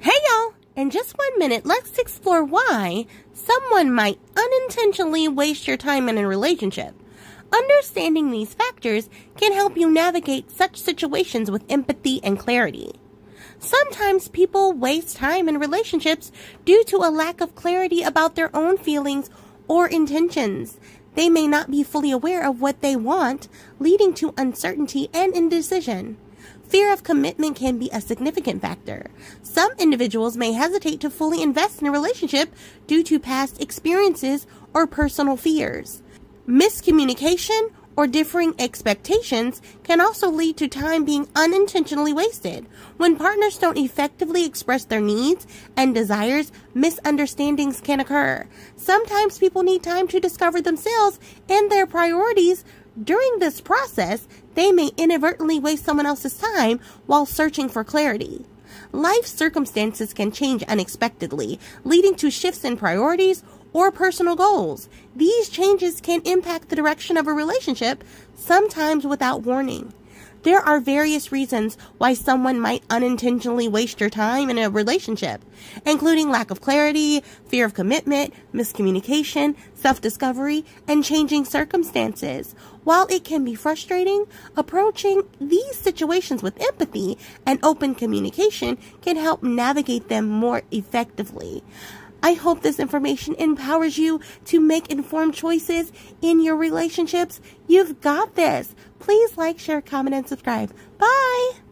Hey y'all! In just one minute, let's explore why someone might unintentionally waste your time in a relationship. Understanding these factors can help you navigate such situations with empathy and clarity. Sometimes people waste time in relationships due to a lack of clarity about their own feelings or intentions. They may not be fully aware of what they want, leading to uncertainty and indecision. Fear of commitment can be a significant factor. Some individuals may hesitate to fully invest in a relationship due to past experiences or personal fears. Miscommunication or differing expectations can also lead to time being unintentionally wasted. When partners don't effectively express their needs and desires, misunderstandings can occur. Sometimes people need time to discover themselves and their priorities during this process, they may inadvertently waste someone else's time while searching for clarity. Life circumstances can change unexpectedly, leading to shifts in priorities or personal goals. These changes can impact the direction of a relationship, sometimes without warning. There are various reasons why someone might unintentionally waste your time in a relationship, including lack of clarity, fear of commitment, miscommunication, self-discovery, and changing circumstances. While it can be frustrating, approaching these situations with empathy and open communication can help navigate them more effectively. I hope this information empowers you to make informed choices in your relationships. You've got this. Please like, share, comment, and subscribe. Bye!